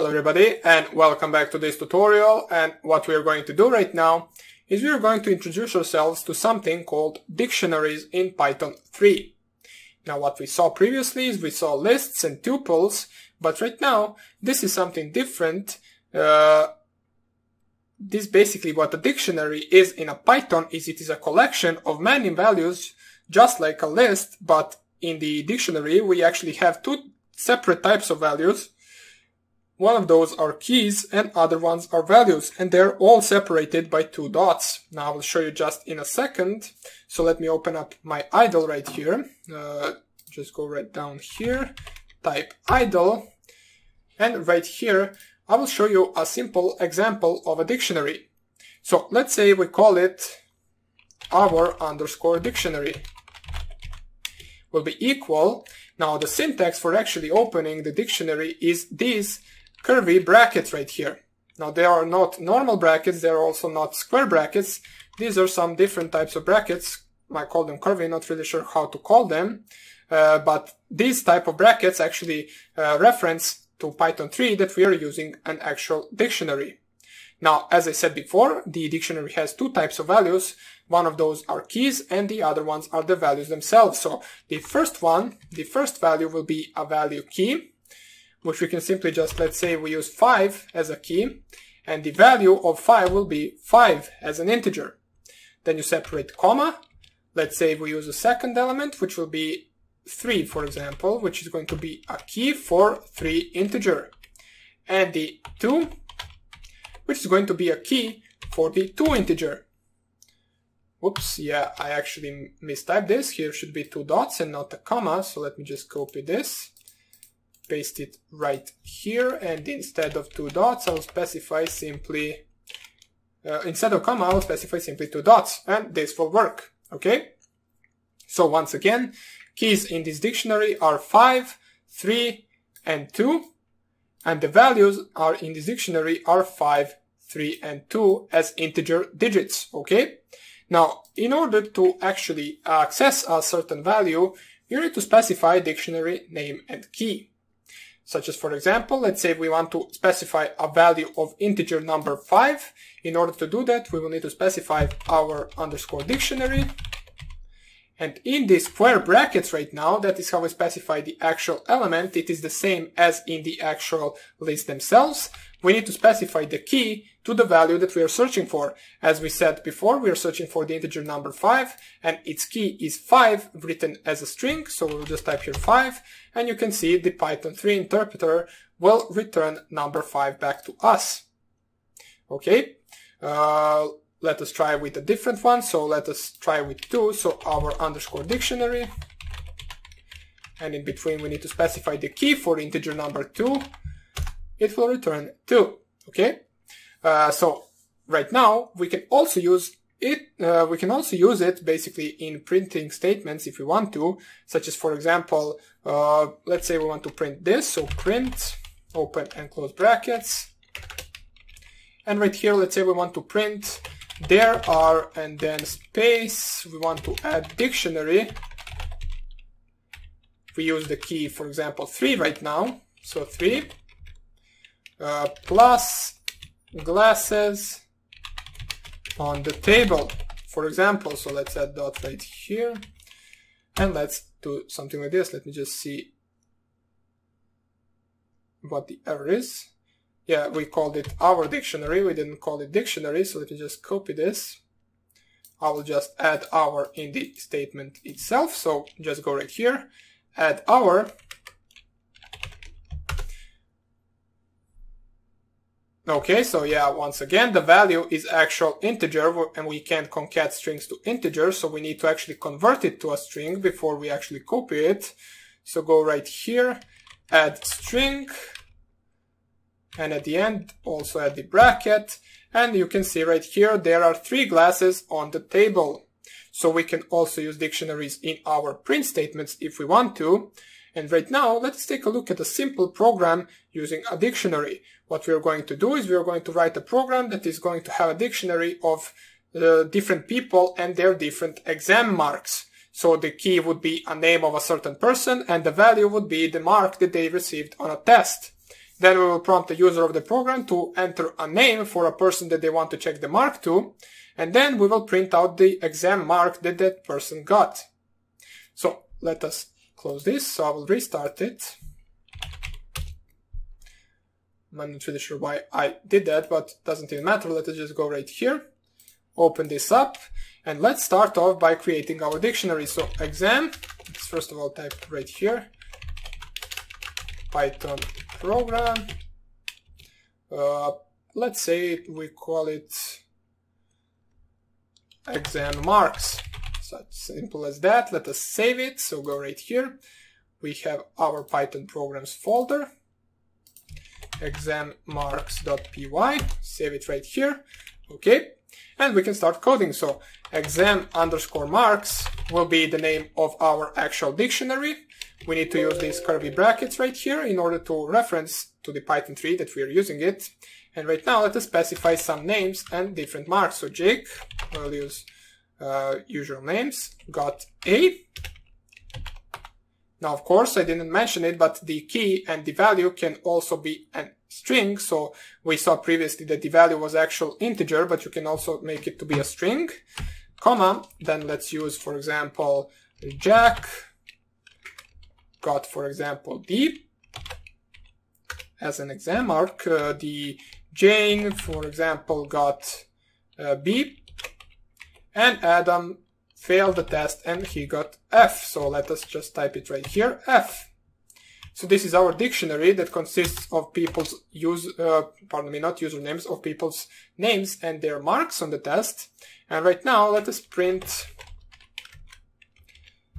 Hello everybody and welcome back to this tutorial and what we are going to do right now is we are going to introduce ourselves to something called dictionaries in Python 3. Now what we saw previously is we saw lists and tuples but right now this is something different. Uh, this basically what a dictionary is in a Python is it is a collection of many values just like a list but in the dictionary we actually have two separate types of values one of those are keys and other ones are values and they're all separated by two dots. Now I will show you just in a second. So let me open up my idle right here. Uh, just go right down here, type idle and right here I will show you a simple example of a dictionary. So let's say we call it our underscore dictionary will be equal. Now the syntax for actually opening the dictionary is this curvy brackets right here. Now they are not normal brackets, they're also not square brackets. These are some different types of brackets. I call them curvy, not really sure how to call them. Uh, but these type of brackets actually uh, reference to Python 3 that we are using an actual dictionary. Now, as I said before, the dictionary has two types of values. One of those are keys and the other ones are the values themselves. So the first one, the first value will be a value key which we can simply just, let's say we use 5 as a key, and the value of 5 will be 5 as an integer. Then you separate comma, let's say we use a second element, which will be 3, for example, which is going to be a key for 3 integer. And the 2, which is going to be a key for the 2 integer. Whoops, yeah, I actually mistyped this. Here should be two dots and not a comma, so let me just copy this paste it right here and instead of two dots I'll specify simply uh, instead of comma I'll specify simply two dots and this will work okay? So once again keys in this dictionary are 5 3 and 2 and the values are in this dictionary are 5 3 and 2 as integer digits okay? Now in order to actually access a certain value you need to specify dictionary name and key such as for example, let's say we want to specify a value of integer number 5. In order to do that, we will need to specify our underscore dictionary. And in these square brackets right now, that is how we specify the actual element. It is the same as in the actual list themselves we need to specify the key to the value that we are searching for. As we said before, we are searching for the integer number 5 and its key is 5 written as a string. So we'll just type here 5 and you can see the Python 3 interpreter will return number 5 back to us. Okay, uh, let us try with a different one. So let us try with 2. So our underscore dictionary. And in between we need to specify the key for integer number 2 it will return 2. Okay? Uh, so right now we can also use it, uh, we can also use it basically in printing statements if we want to, such as for example, uh, let's say we want to print this, so print, open and close brackets. And right here, let's say we want to print there are and then space, we want to add dictionary. We use the key, for example, 3 right now, so 3 uh, plus glasses on the table, for example. So let's add dot right here. And let's do something like this. Let me just see what the error is. Yeah, we called it our dictionary. We didn't call it dictionary. So let me just copy this. I will just add our in the statement itself. So just go right here, add our, Okay, so yeah, once again, the value is actual integer and we can't concat strings to integers, so we need to actually convert it to a string before we actually copy it. So go right here, add string, and at the end also add the bracket, and you can see right here there are three glasses on the table. So we can also use dictionaries in our print statements if we want to. And right now, let's take a look at a simple program using a dictionary. What we are going to do is we are going to write a program that is going to have a dictionary of uh, different people and their different exam marks. So the key would be a name of a certain person and the value would be the mark that they received on a test. Then we will prompt the user of the program to enter a name for a person that they want to check the mark to. And then we will print out the exam mark that that person got. So let us close this. So I will restart it. I'm not really sure why I did that, but doesn't even matter. Let us just go right here, open this up, and let's start off by creating our dictionary. So exam, let's first of all type right here, Python program. Uh, let's say we call it exam marks. Such simple as that. Let us save it. So go right here. We have our Python programs folder exam marks.py. save it right here, okay, and we can start coding. So exam underscore marks will be the name of our actual dictionary. We need to use these curly brackets right here in order to reference to the Python 3 that we are using it. And right now let us specify some names and different marks. So Jake, we'll use uh, usual names, got A, now, of course, I didn't mention it, but the key and the value can also be a string. So we saw previously that the value was actual integer, but you can also make it to be a string, comma. Then let's use, for example, Jack got, for example, D as an exam mark. Uh, the Jane, for example, got uh, B, and Adam failed the test and he got F. So let us just type it right here, F. So this is our dictionary that consists of people's use, uh, pardon me, not usernames, of people's names and their marks on the test. And right now, let us print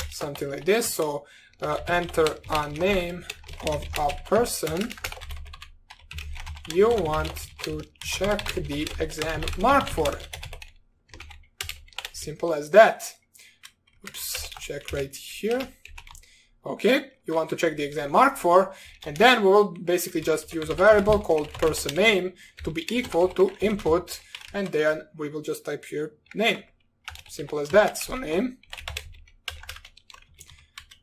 something like this. So uh, enter a name of a person you want to check the exam mark for. Simple as that. Oops, check right here. Okay, you want to check the exam mark for, and then we will basically just use a variable called person name to be equal to input, and then we will just type here name. Simple as that. So name,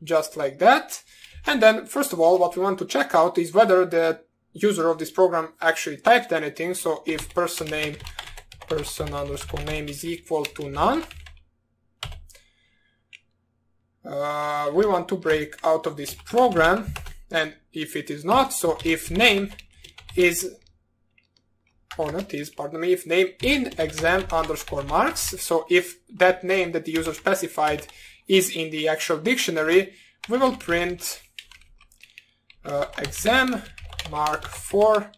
just like that. And then, first of all, what we want to check out is whether the user of this program actually typed anything. So if person name person underscore name is equal to none. Uh, we want to break out of this program and if it is not, so if name is or not is, pardon me, if name in exam underscore marks, so if that name that the user specified is in the actual dictionary, we will print uh, exam mark 4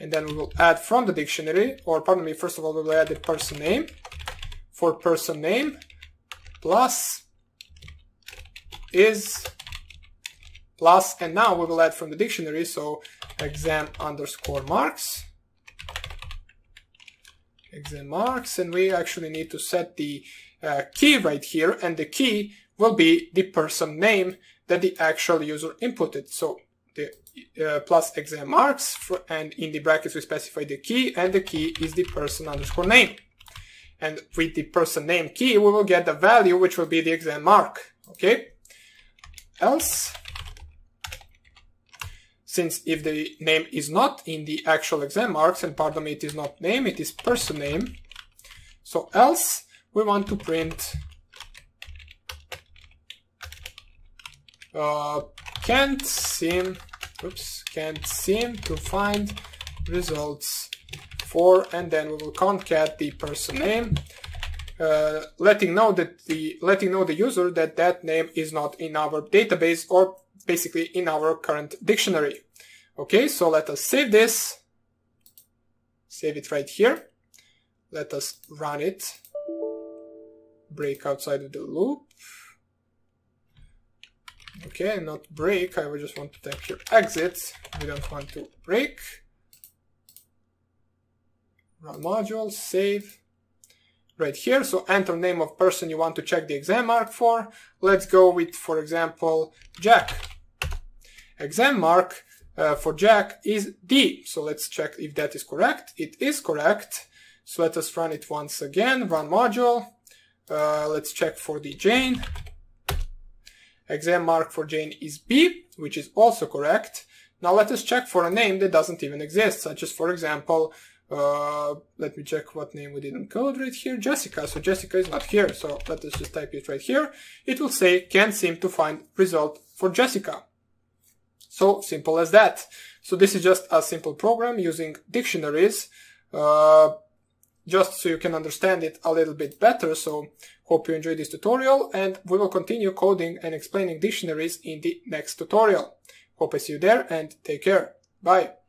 and then we will add from the dictionary, or pardon me, first of all, we will add the person name for person name plus is plus, and now we will add from the dictionary, so exam underscore marks, exam marks, and we actually need to set the uh, key right here, and the key will be the person name that the actual user inputted. So the uh, plus exam marks for, and in the brackets we specify the key and the key is the person underscore name. And with the person name key we will get the value which will be the exam mark okay else? Since if the name is not in the actual exam marks and pardon me it is not name it is person name. So else we want to print uh, can't seem oops, can't seem to find results for, and then we will concat the person name, uh, letting know that the letting know the user that that name is not in our database or basically in our current dictionary. Okay, so let us save this, save it right here. Let us run it, break outside of the loop. Okay, not break. I just want to type here exit. We don't want to break. Run module, save. Right here, so enter name of person you want to check the exam mark for. Let's go with, for example, Jack. Exam mark uh, for Jack is D. So let's check if that is correct. It is correct. So let us run it once again. Run module. Uh, let's check for the Jane. Exam mark for Jane is B, which is also correct. Now let us check for a name that doesn't even exist, such as for example, uh, let me check what name we didn't code right here, Jessica. So Jessica is not here, so let us just type it right here. It will say can't seem to find result for Jessica. So simple as that. So this is just a simple program using dictionaries, uh, just so you can understand it a little bit better. So hope you enjoyed this tutorial and we will continue coding and explaining dictionaries in the next tutorial. Hope I see you there and take care. Bye.